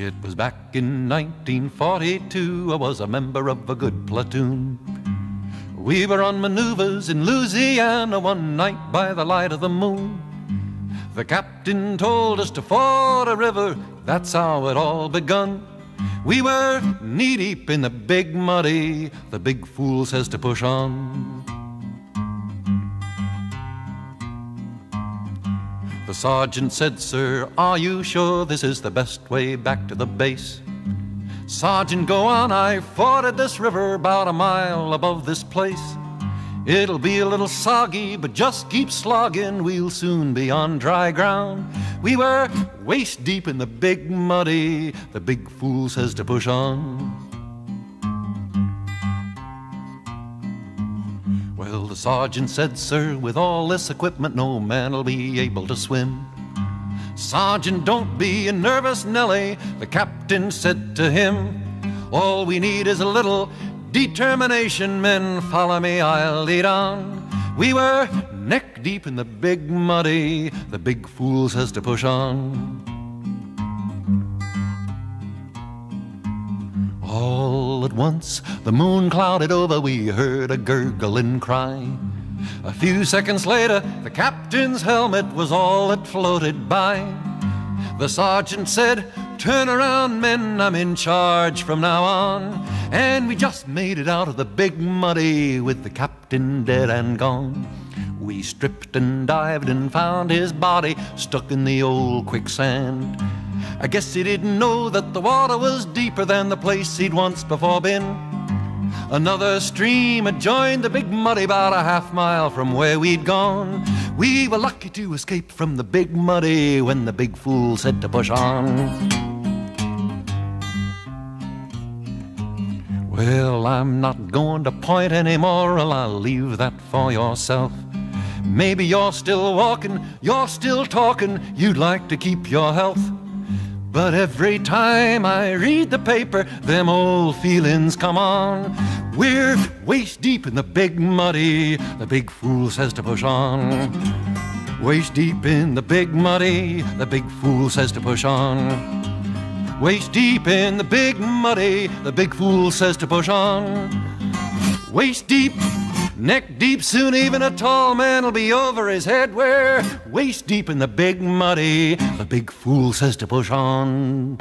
It was back in 1942, I was a member of a good platoon. We were on maneuvers in Louisiana one night by the light of the moon. The captain told us to ford a river, that's how it all begun. We were knee deep in the big muddy, the big fool says to push on. The sergeant said, Sir, are you sure this is the best way back to the base? Sergeant, go on, I forded this river about a mile above this place. It'll be a little soggy, but just keep slogging, we'll soon be on dry ground. We were waist deep in the big muddy, the big fool says to push on. Well, the sergeant said, Sir, with all this equipment, no man'll be able to swim. Sergeant, don't be a nervous Nelly, the captain said to him. All we need is a little determination, men. Follow me, I'll lead on. We were neck deep in the big muddy, the big fool says to push on. All at once, the moon clouded over, we heard a gurgling cry. A few seconds later, the captain's helmet was all that floated by. The sergeant said, Turn around, men, I'm in charge from now on. And we just made it out of the big muddy with the captain dead and gone. We stripped and dived and found his body stuck in the old quicksand. I guess he didn't know that the water was deeper than the place he'd once before been. Another stream had joined the big muddy about a half mile from where we'd gone. We were lucky to escape from the big muddy when the big fool said to push on. Well, I'm not going to point any moral, I'll leave that for yourself. Maybe you're still walking, you're still talking, you'd like to keep your health. But every time I read the paper, them old feelings come on. We're waist deep in the big muddy, the big fool says to push on. Waist deep in the big muddy, the big fool says to push on. Waist deep in the big muddy, the big fool says to push on. Waist deep Neck deep, soon even a tall man'll be over his head. We're waist deep in the big muddy. The big fool says to push on.